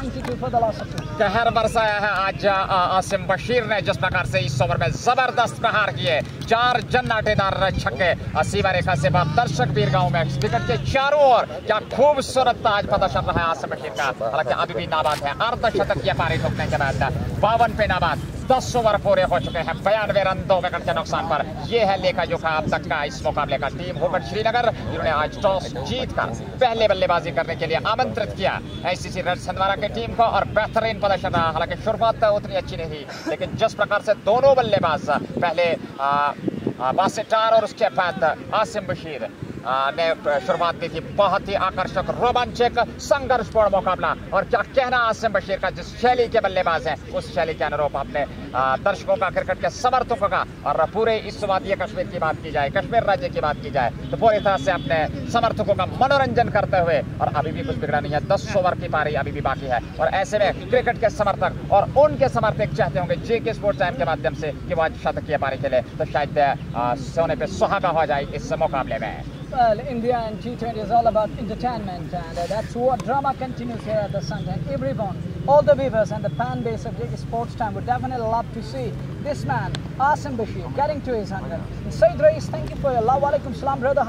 कहर बरसाया है आज आसिम बशीर ने, जिस प्रकार से इस ओवर में ज़बरदस्त प्रहार किए। चार जन्नाटेदार छक्के। सीमा रेखा से बाद दर्शक वीर गाँव में विकेट के चारों ओर क्या खूबसूरत आज पता चल रहा है आसिम बशीर का। हालाँकि अभी भी नाबाद है। अर्धशतक की पारी ठोकने के बाद बावन पे नाबाद। दस ओवर पूरे हो चुके हैं। बयानवे रन, दो विकेट के नुकसान पर। यह है लेखा जोखा अब तक का इस मुकाबले का टीम। होकर श्रीनगर, जिन्होंने आज टॉस जीत कर पहले बल्लेबाजी करने के लिए आमंत्रित किया आईसीसी रेड हंदवारा की टीम को और बेहतरीन प्रदर्शन रहा। हालाँकि शुरुआत उतनी अच्छी नहीं लेकिन जिस प्रकार से दोनों बल्लेबाज पहले बासिटार और उसके बाद आसिम बशीर ने शुरुआत की थी। बहुत ही आकर्षक रोमांचक संघर्षपूर्ण मुकाबला। और क्या कहना आसिम बशीर का? जिस शैली के बल्लेबाज है, उस शैली के अनुरूप अपने दर्शकों का क्रिकेट के समर्थकों का और पूरे इस वादिय कश्मीर की बात की जाए कश्मीर राज्य की बात की जाए तो पूरी तरह से अपने समर्थकों का मनोरंजन करते हुए और अभी भी कुछ बिगड़ा नहीं है दस ओवर की पारी अभी भी बाकी है और ऐसे में क्रिकेट के समर्थक और उनके समर्थक चाहते होंगे जे के स्पोर्ट्स टाइम के माध्यम से कि वो आज शतकीय पारी खेले तो शायद सोने पे सुहागा हो जाए इस मुकाबले में Well, India and T20 is all about entertainment, and uh, that's what drama continues here at the Sun. And everyone, all the viewers and the fan base of JK Sports Time would definitely love to see this man, Asim Bashir, getting to his 100. And Said Rais, thank you for your love. Alaikum salam, brother.